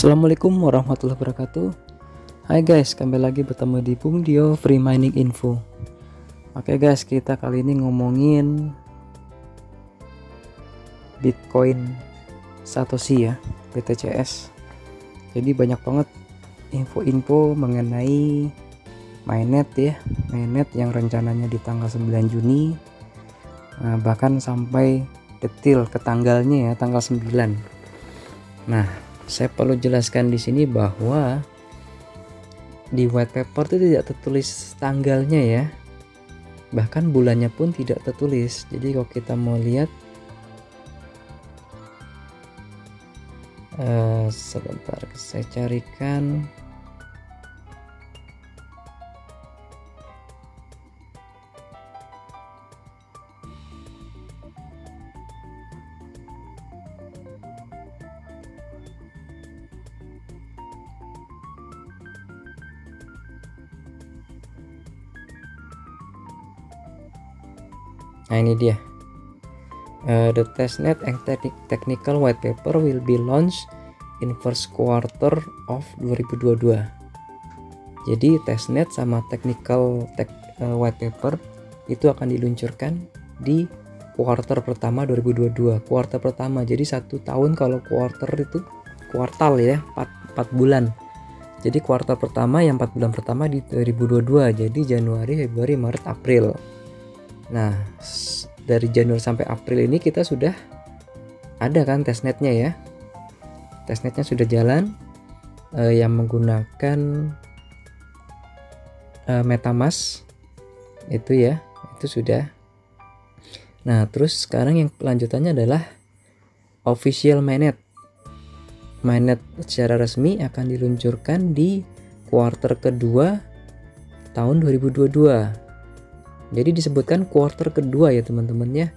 Assalamualaikum warahmatullahi wabarakatuh. Hai guys kembali lagi bertemu di Bung Dio Free Mining Info. Oke guys kita kali ini ngomongin Bitcoin Satoshi ya BTCS jadi banyak banget info-info mengenai mainnet ya mainnet yang rencananya di tanggal 9 Juni nah, bahkan sampai detil ke tanggalnya ya tanggal 9 nah saya perlu jelaskan di sini bahwa di white paper itu tidak tertulis tanggalnya ya. Bahkan bulannya pun tidak tertulis. Jadi kalau kita mau lihat uh, sebentar saya carikan Nah ini dia. Uh, the testnet and technical white paper will be launched in first quarter of 2022. Jadi testnet sama technical tech, uh, white paper itu akan diluncurkan di quarter pertama 2022. Quarter pertama. Jadi satu tahun kalau quarter itu kuartal ya, 4, 4 bulan. Jadi kuartal pertama yang 4 bulan pertama di 2022. Jadi Januari, Februari, Maret, April. Nah, dari Januari sampai April ini kita sudah ada kan testnetnya ya. Testnetnya sudah jalan eh, yang menggunakan eh, MetaMask itu ya, itu sudah. Nah, terus sekarang yang kelanjutannya adalah official mainnet. Mainnet secara resmi akan diluncurkan di kuarter kedua tahun 2022 jadi disebutkan quarter kedua ya teman-teman ya.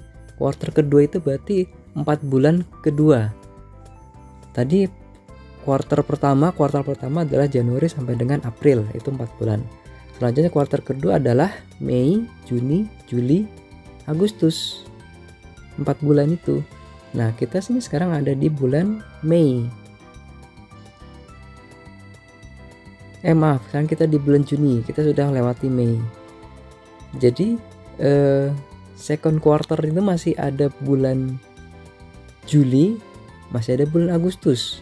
Quarter kedua itu berarti 4 bulan kedua. Tadi quarter pertama, kuartal pertama adalah Januari sampai dengan April, itu 4 bulan. Selanjutnya quarter kedua adalah Mei, Juni, Juli, Agustus. 4 bulan itu. Nah, kita sini sekarang ada di bulan Mei. Eh maaf, sekarang kita di bulan Juni, kita sudah lewati Mei jadi eh, second quarter itu masih ada bulan Juli masih ada bulan Agustus.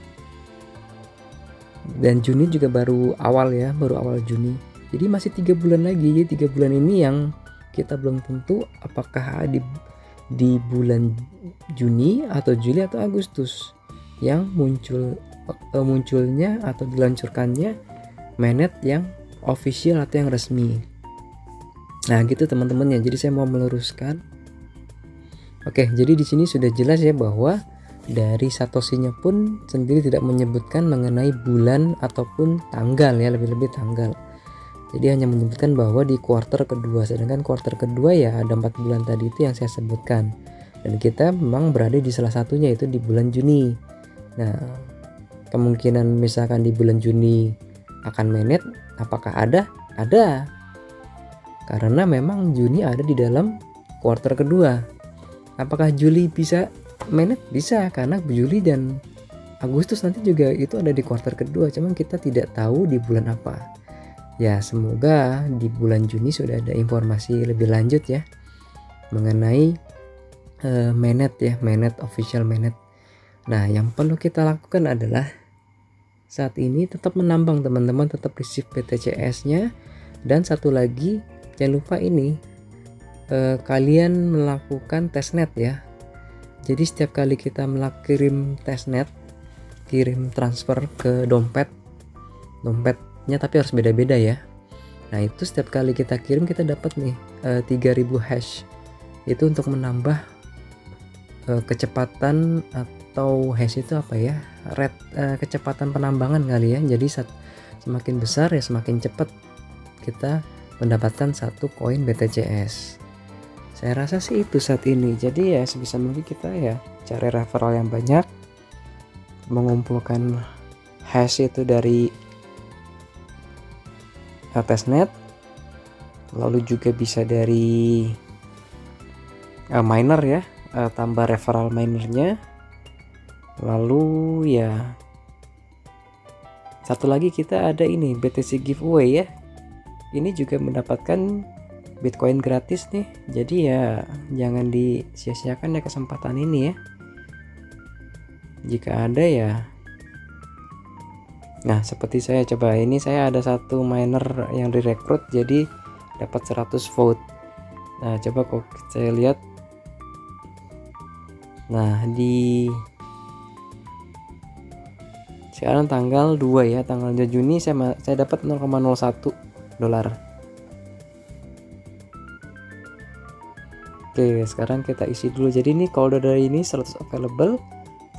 Dan Juni juga baru awal ya baru awal Juni. Jadi masih tiga bulan lagi. Jadi tiga bulan ini yang kita belum tentu apakah di di bulan Juni atau Juli atau Agustus yang muncul uh, munculnya atau diluncurkannya mainnet yang official atau yang resmi Nah, gitu teman-teman ya. Jadi saya mau meluruskan. Oke, jadi di sini sudah jelas ya bahwa dari satosinya pun sendiri tidak menyebutkan mengenai bulan ataupun tanggal ya, lebih-lebih tanggal. Jadi hanya menyebutkan bahwa di kuarter kedua, sedangkan kuarter kedua ya ada empat bulan tadi itu yang saya sebutkan. Dan kita memang berada di salah satunya itu di bulan Juni. Nah, kemungkinan misalkan di bulan Juni akan menet, apakah ada? Ada, karena memang Juni ada di dalam kuarter kedua. Apakah Juli bisa menet? Bisa karena Juli dan Agustus nanti juga itu ada di kuarter kedua. Cuman kita tidak tahu di bulan apa. Ya semoga di bulan Juni sudah ada informasi lebih lanjut ya mengenai uh, menet ya menet official menet. Nah yang perlu kita lakukan adalah saat ini tetap menambang teman-teman tetap receive BTCS-nya dan satu lagi jangan lupa ini eh, kalian melakukan testnet ya. Jadi setiap kali kita melakirim testnet kirim transfer ke dompet dompetnya tapi harus beda-beda ya. Nah itu setiap kali kita kirim kita dapat nih eh, 3000 hash. Itu untuk menambah eh, kecepatan atau hash itu apa ya? Red eh, kecepatan penambangan kali ya. Jadi semakin besar ya semakin cepat kita mendapatkan satu koin BTCS saya rasa sih itu saat ini. Jadi ya sebisa mungkin kita ya cari referral yang banyak mengumpulkan hash itu dari testnet lalu juga bisa dari uh, miner ya uh, tambah referral minernya. Lalu ya satu lagi kita ada ini BTC giveaway ya ini juga mendapatkan Bitcoin gratis nih. Jadi ya jangan disia-siakan ya kesempatan ini ya. Jika ada ya. Nah seperti saya coba ini saya ada satu miner yang direkrut jadi dapat 100 vote nah coba kok saya lihat. Nah di sekarang tanggal 2 ya tanggal 2 Juni saya saya dapat 0,01 dolar. Oke sekarang kita isi dulu. Jadi ini kalau udah dari ini 100 available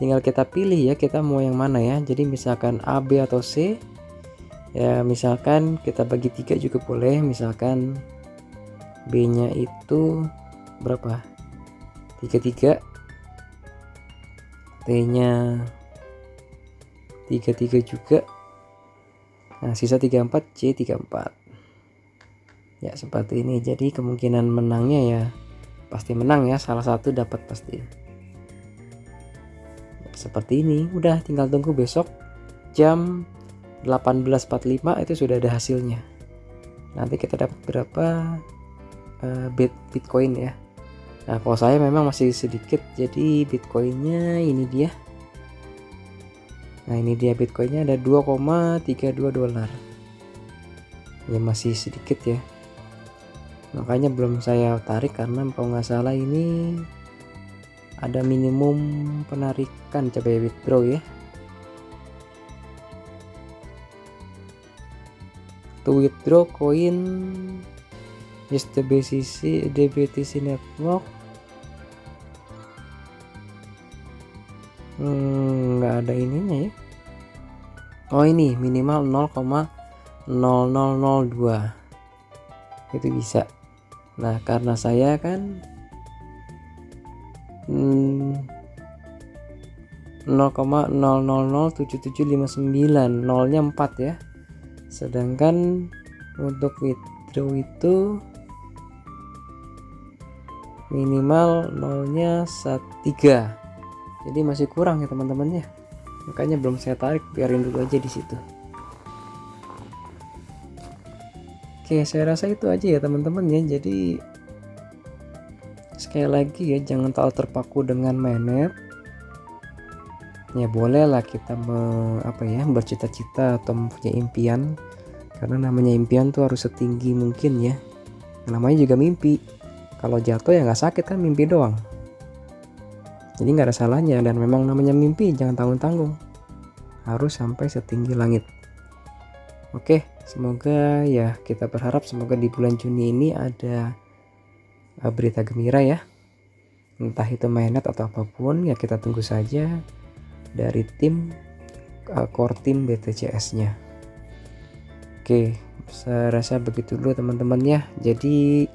tinggal kita pilih ya kita mau yang mana ya. Jadi misalkan A B atau C. Ya misalkan kita bagi tiga juga boleh. Misalkan B nya itu berapa? 33 T nya 33 juga. Nah sisa 34 C 34 ya seperti ini. Jadi kemungkinan menangnya ya pasti menang ya. Salah satu dapat pasti. Seperti ini. Udah tinggal tunggu besok jam 18.45 itu sudah ada hasilnya. Nanti kita dapat berapa uh, bit bitcoin ya. Nah kalau saya memang masih sedikit jadi bitcoinnya ini dia. Nah ini dia bitcoinnya ada 2,32 dolar. Ya masih sedikit ya makanya belum saya tarik karena kalau nggak salah ini ada minimum penarikan coba withdraw ya. To withdraw koin use the BCC DBTC network hmm, nggak hmm, ada ininya ya. Oh ini minimal 0,0002 itu bisa Nah, karena saya kan hmm, 0,0007759 nolnya 4 ya. Sedangkan untuk withdraw itu minimal nolnya 3 jadi masih kurang ya teman-teman ya makanya belum saya tarik biarin dulu aja di situ Oke, saya rasa itu aja ya teman-teman ya. Jadi sekali lagi ya jangan terlalu terpaku dengan mainnet. Ya bolehlah kita me, apa ya bercita-cita atau mempunyai impian karena namanya impian tuh harus setinggi mungkin ya. Namanya juga mimpi. Kalau jatuh ya nggak sakit kan mimpi doang. Jadi nggak ada salahnya dan memang namanya mimpi jangan tanggung-tanggung. Harus sampai setinggi langit. Oke, semoga ya kita berharap semoga di bulan Juni ini ada uh, berita gembira ya. Entah itu mainnet atau apa pun ya kita tunggu saja dari tim uh, core tim BTCS-nya. Oke, saya rasa begitu dulu teman-teman ya. Jadi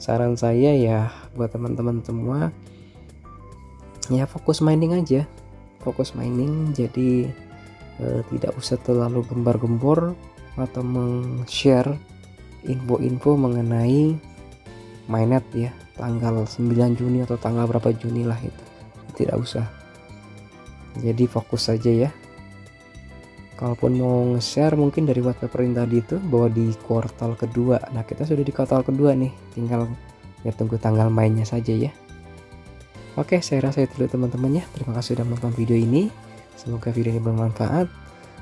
saran saya ya buat teman-teman semua ya fokus mining aja. Fokus mining jadi uh, tidak usah terlalu gembar-gembor atau meng-share info-info mengenai mainnet ya tanggal 9 Juni atau tanggal berapa Juni lah itu. Tidak usah. Jadi fokus saja ya. Kalaupun mau nge-share mungkin dari white paper yang tadi itu bahwa di kuartal kedua. Nah kita sudah di kuartal kedua nih. Tinggal ya tunggu tanggal mainnya saja ya. Oke saya rasa itu dulu teman-teman ya. Terima kasih sudah menonton video ini. Semoga video ini bermanfaat